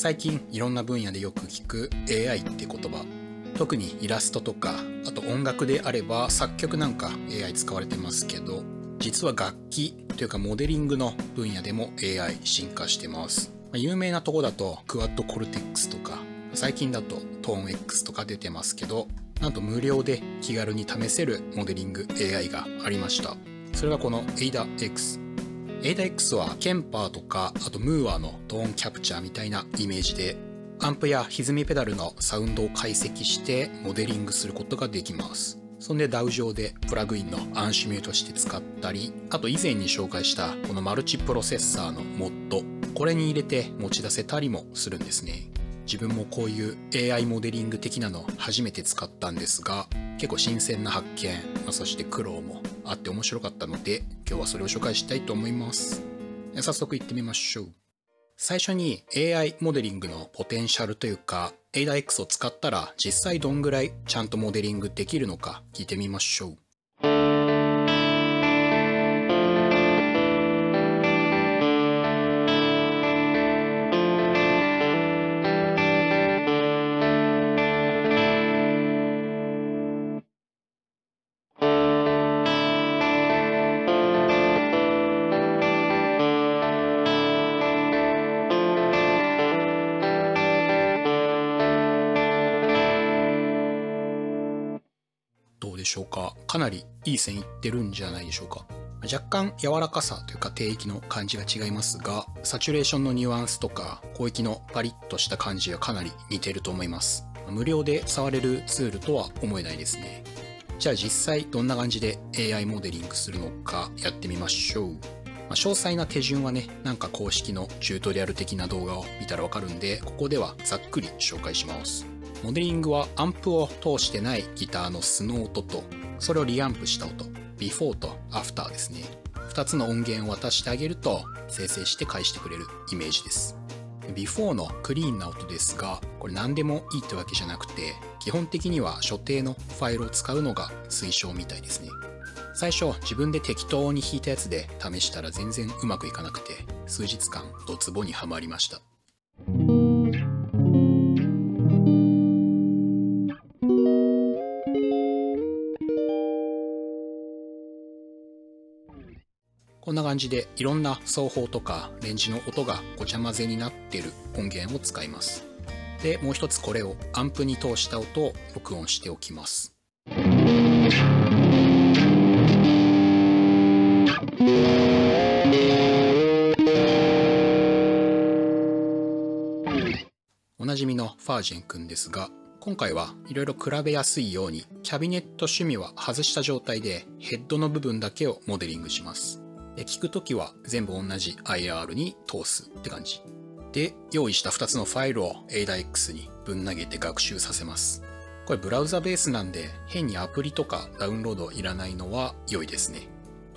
最近いろんな分野でよく聞く AI って言葉、特にイラストとか、あと音楽であれば作曲なんか AI 使われてますけど、実は楽器というかモデリングの分野でも AI 進化してます。有名なとこだとクワッドコルテックスとか、最近だとトーン X とか出てますけど、なんと無料で気軽に試せるモデリング AI がありました。それがこの ADAX。ADAX はケンパーとか、あとムーアのトーンキャプチャーみたいなイメージで、アンプや歪みペダルのサウンドを解析してモデリングすることができます。そんで DAW 上でプラグインのアンシミューとして使ったり、あと以前に紹介したこのマルチプロセッサーのモッド、これに入れて持ち出せたりもするんですね。自分もこういう AI モデリング的なの初めて使ったんですが結構新鮮な発見、まあ、そして苦労もあって面白かったので今日はそれを紹介したいと思います。早速いってみましょう。最初に AI モデリングのポテンシャルというか ADAX を使ったら実際どんぐらいちゃんとモデリングできるのか聞いてみましょう。しょうか？かなりいい線いってるんじゃないでしょうか？若干柔らかさというか低域の感じが違いますがサチュレーションのニュアンスとか広域のパリッとした感じはかなり似てると思います。無料で触れるツールとは思えないですね。じゃあ実際どんな感じで AI モデリングするのかやってみましょう。まあ詳細な手順はね、なんか公式のチュートリアル的な動画を見たらわかるんで、ここではざっくり紹介します。モデリングはアンプを通してないギターの素の音と、それをリアンプした音、ビフォーとアフターですね。2つの音源を渡してあげると、生成して返してくれるイメージです。ビフォーのクリーンな音ですが、これ何でもいいってわけじゃなくて、基本的には所定のファイルを使うのが推奨みたいですね。最初自分で適当に弾いたやつで試したら全然うまくいかなくて数日間ドツボにはまりました感じでいろんな奏法とかレンジの音がごちゃ混ぜになってる音源を使います。でもう一つこれをアンプに通した音を録音しておきます。おなじみのファージェンくんですが今回はいろいろ比べやすいようにキャビネット趣味は外した状態でヘッドの部分だけをモデリングします。聞くときは全部同じ IR に通すって感じ。で用意した2つのファイルを ADAX にぶん投げて学習させます。これブラウザベースなんで変にアプリとかダウンロードいらないのは良いですね。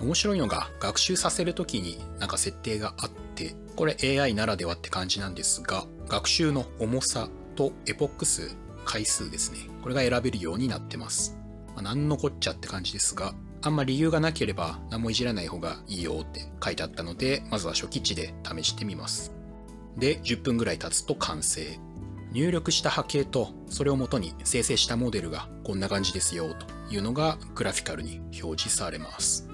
面白いのが学習させるときになんか設定があってこれ AI ならではって感じなんですが学習の重さとエポック数回数ですね。これが選べるようになってます、まあ、何のこっちゃって感じですがあんま理由がなければ何もいじらない方がいいよって書いてあったのでまずは初期値で試してみます。で10分ぐらい経つと完成。入力した波形とそれをもとに生成したモデルがこんな感じですよというのがグラフィカルに表示されます。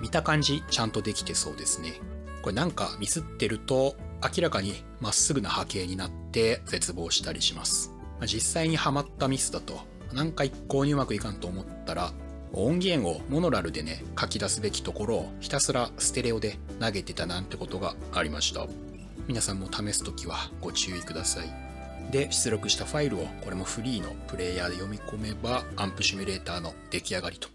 見た感じちゃんとできてそうですね。これなんかミスってると明らかにまっすぐな波形になって絶望したりします。実際にはまったミスだとなんか一向にうまくいかんと思ったら音源をモノラルでね書き出すべきところをひたすらステレオで投げてたなんてことがありました。皆さんも試す時はご注意ください。で出力したファイルをこれもフリーのプレイヤーで読み込めばアンプシミュレーターの出来上がりと。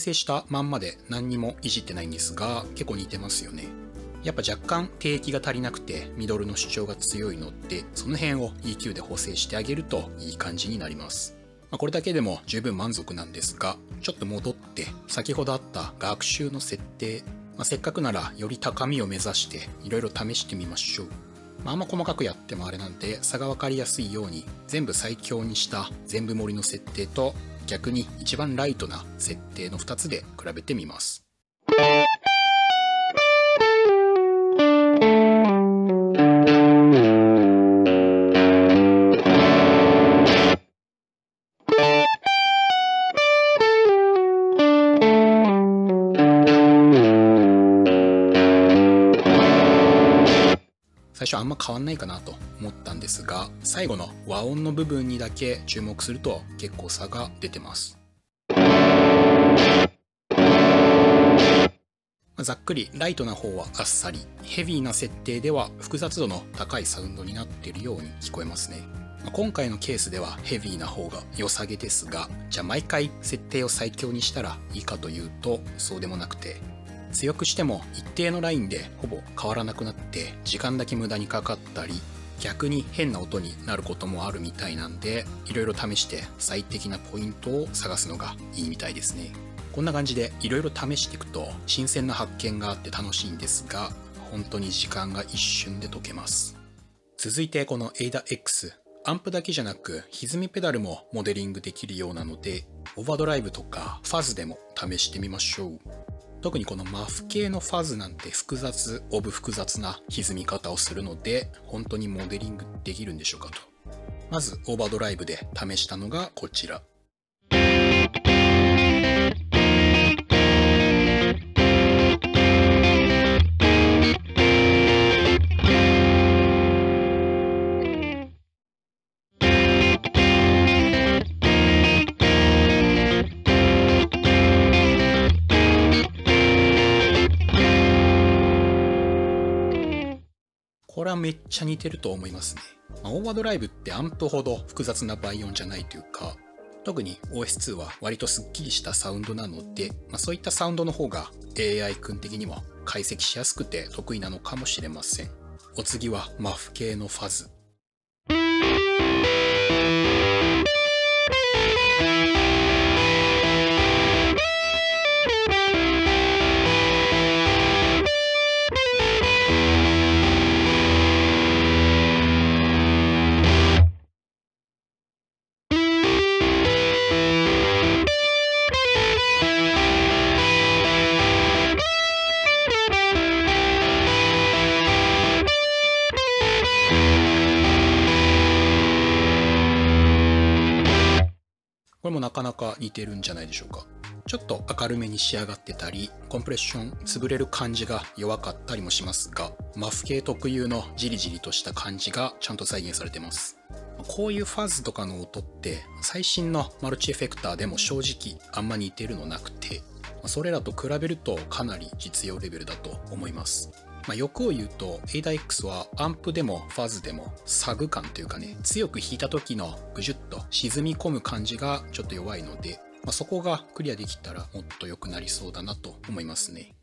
成したまんまで何にもいじってないんですが結構似てますよね。やっぱ若干低域が足りなくてミドルの主張が強いのでその辺を EQ で補正してあげるといい感じになります、まあ、これだけでも十分満足なんですがちょっと戻って先ほどあった学習の設定。まあ、せっかくならより高みを目指していろいろ試してみましょう。まあ、あんま細かくやってもあれなんで差が分かりやすいように全部最強にした全部盛りの設定と逆に一番ライトな設定の2つで比べてみます。初あんま変わんないかなと思ったんですが最後の和音の部分にだけ注目すると結構差が出てます。ざっくりライトな方はあっさりヘビーな設定では複雑度の高いサウンドになっているように聞こえますね。今回のケースではヘビーな方が良さげですがじゃあ毎回設定を最強にしたらいいかというとそうでもなくて強くしても一定のラインでほぼ変わらなくなって時間だけ無駄にかかったり逆に変な音になることもあるみたいなんでいろいろ試して最適なポイントを探すのがいいみたいですね。こんな感じでいろいろ試していくと新鮮な発見があって楽しいんですが本当に時間が一瞬で解けます。続いてこの ADAX アンプだけじゃなく歪みペダルもモデリングできるようなのでオーバードライブとかファズでも試してみましょう。特にこのマフ系のファズなんて複雑オブ複雑な歪み方をするので本当にモデリングできるんでしょうかと。まずオーバードライブで試したのがこちら。これはめっちゃ似てると思いますね。まあ、オーバードライブってアンプほど複雑な倍音じゃないというか、特に OS2 は割とスッキリしたサウンドなので、まあ、そういったサウンドの方が AI 君的にも解析しやすくて得意なのかもしれません。お次はマフ系のファズ。これもなかなか似てるんじゃないでしょうか。ちょっと明るめに仕上がってたり、コンプレッション潰れる感じが弱かったりもしますが、マフ系特有のジリジリとした感じがちゃんと再現されてます。こういうファズとかの音って最新のマルチエフェクターでも正直あんま似てるのなくて、それらと比べるとかなり実用レベルだと思います。まあ、欲を言うと ADAX はアンプでもファズでもサグ感というかね強く弾いた時のぐじゅっと沈み込む感じがちょっと弱いので、まあ、そこがクリアできたらもっと良くなりそうだなと思いますね。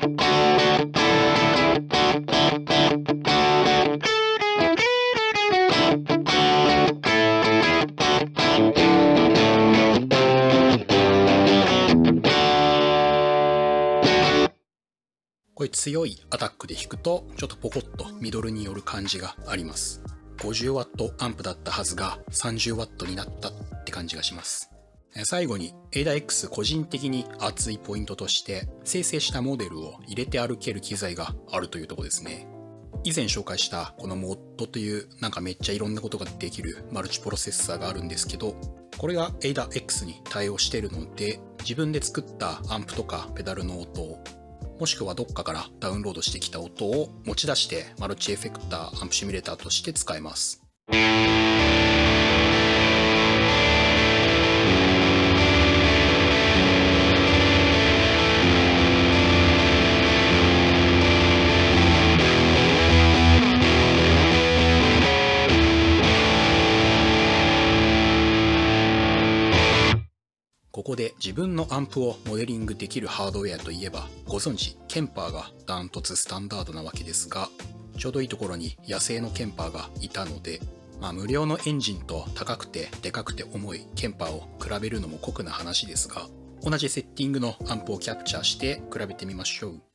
これ強いアタックで弾くとちょっとポコッとミドルによる感じがあります。50W アンプだったはずが 30W になったって感じがします。最後に ADAX 個人的に熱いポイントとして生成したモデルを入れて歩ける機材があるというとこですね以前紹介したこのモッドというなんかめっちゃいろんなことができるマルチプロセッサーがあるんですけどこれが ADAX に対応しているので自分で作ったアンプとかペダルの音をもしくはどっかからダウンロードしてきた音を持ち出してマルチエフェクターアンプシミュレーターとして使えます。こで自分のアンプをモデリングできるハードウェアといえばご存知ケンパーがダントツスタンダードなわけですがちょうどいいところに野生のケンパーがいたので、まあ、無料のエンジンと高くてでかくて重いケンパーを比べるのも酷な話ですが同じセッティングのアンプをキャプチャーして比べてみましょう。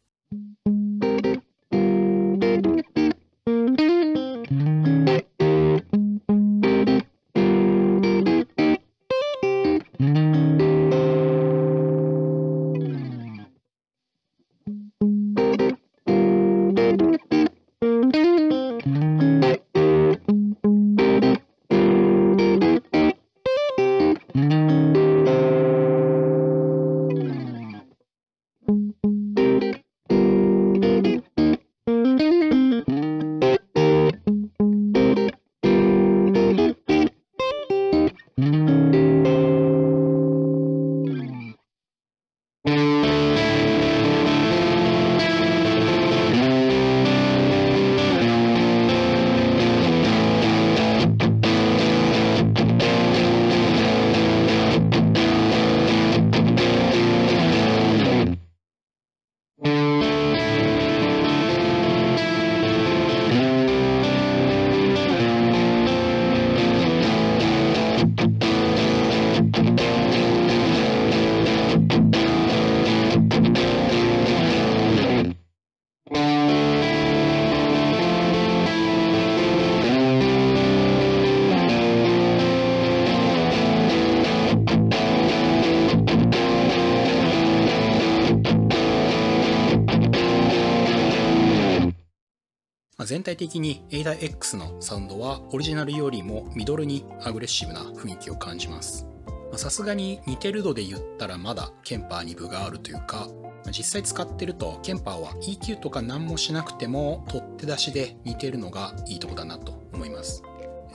全体的に ADA-X のサウンドはオリジナルよりもミドルにアグレッシブな雰囲気を感じます。さすがに似てる度で言ったらまだケンパーに分があるというか実際使ってるとケンパーは EQ とか何もしなくても取って出しで似てるのがいいとこだなと思います。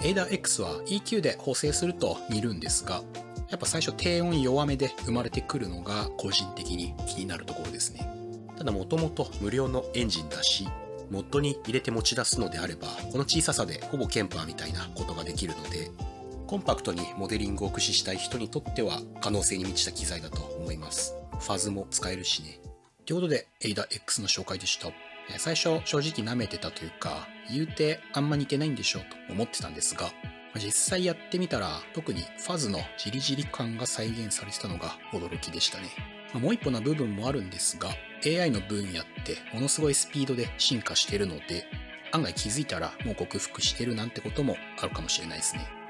ADA-X は EQ で補正すると似るんですがやっぱ最初低音弱めで生まれてくるのが個人的に気になるところですね。ただもともと無料のエンジンだしモッドに入れて持ち出すのであればこの小ささでほぼケンパーみたいなことができるのでコンパクトにモデリングを駆使したい人にとっては可能性に満ちた機材だと思います。ファズも使えるしね。ということで ADA-X の紹介でした。最初正直舐めてたというか言うてあんま似てないんでしょうと思ってたんですが実際やってみたら特にファズのジリジリ感が再現されてたのが驚きでしたね。もう一歩な部分もあるんですが AI の分野ってものすごいスピードで進化してるので案外気づいたらもう克服してるなんてこともあるかもしれないですね。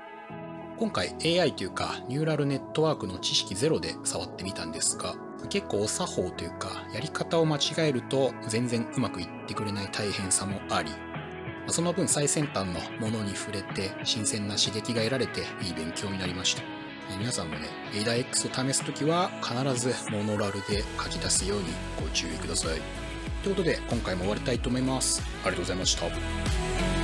今回 AI というかニューラルネットワークの知識ゼロで触ってみたんですが結構お作法というかやり方を間違えると全然うまくいってくれない大変さもありその分最先端のものに触れて新鮮な刺激が得られていい勉強になりました。皆さんもね ADA-X を試すときは必ずモノラルで書き出すようにご注意ください。ということで今回も終わりたいと思います。ありがとうございました。